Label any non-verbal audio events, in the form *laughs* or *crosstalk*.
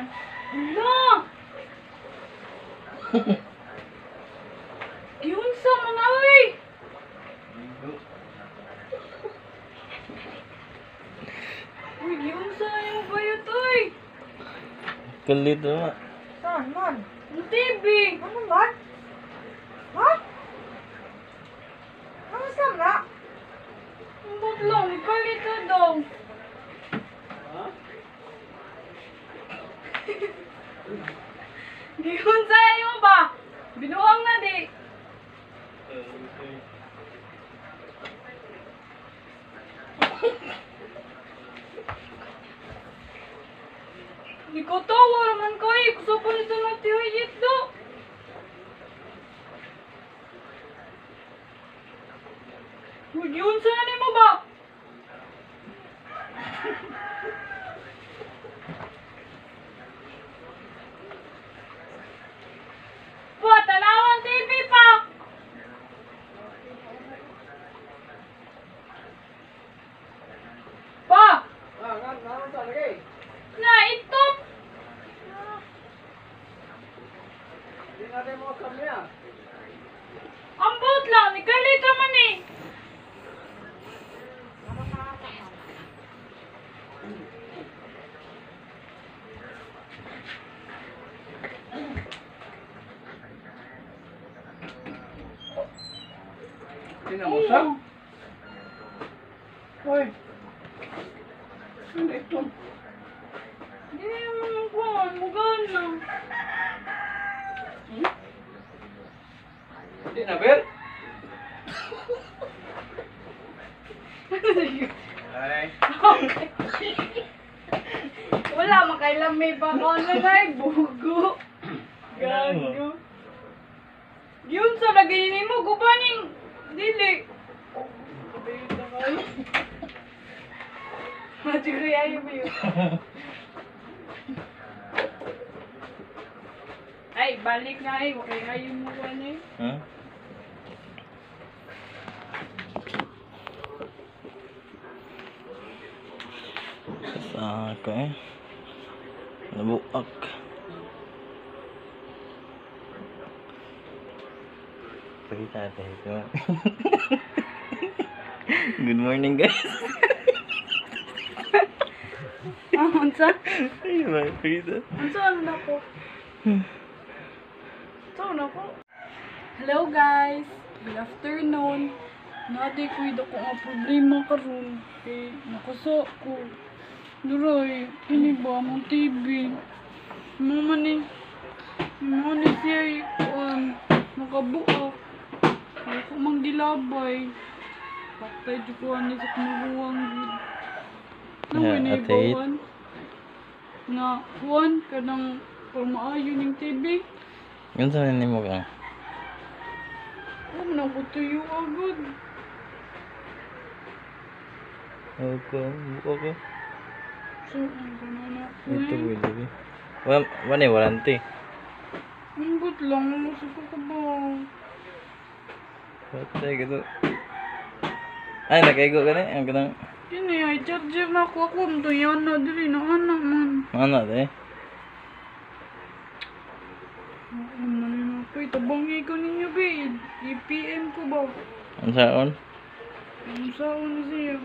man. Ano? Giunsa *laughs* man na, uy! Uy, giunsa na yung bayot, uy! Kulit na. Saan man? Ang TV! Ano man? Ha? Ano saan na? Ang butlong, kalito daw. Giunsa na yung ba? Binuang na di. Di ko tawa naman ko eh. Gusto pa nito na tihayit do. Huwag yun sana mo ba? Pa, tanawan TV pa! Pa! Ah, nga, naman saan lagi? Na, ito! Hindi natin mo kami ah. Ambot lang, ikalita man eh! Sa? Hoy. Ano ito? Hindi naman ko, magana. Hindi na, Ber? Ay. Wala, makailamay pa ko na ngay, bugo. Gago. Yun sa lagay ni mo, gubaning dili. Maturi ayo ba yun? Ay, balik na ay, okay ayo mo ko eh. Ha? Sa ako eh. Nabuak. Pakita tayo ito. *laughs* Good morning guys. Ah, unsa? Ay, makikita. Unsa na ko? *laughs* Unsa na? Hello guys. Good afternoon. Nadi ko ida ko nga problema karon kay nakuso ko. Duroy, kini ba mo TV? Mama ni Mama ni siya um, nakabuak. Kaya ko mang gilabay. Patay di ko ani sa kumubuang gid. Nang Yeah, yeah, ate. nga kuan kanang kung maayo ning TV. Yun sa nini mo ka. Huwag na ko tuyo agad. Okay, buka ko. So, ang ganun na ko Ito eh. pwede rin. Wala, wala eh, warranty. Inggot lang, nalusot ko ba? Patay ka to. Ay, nakaigo ka na. Ang ganang, Kini ay charger na ako ako. Ang tuyan na dili na anak man. ano eh. Mali na po. Itabangi ko ninyo ba? I-PM ko ba? Ang saon? Ang saan na siya?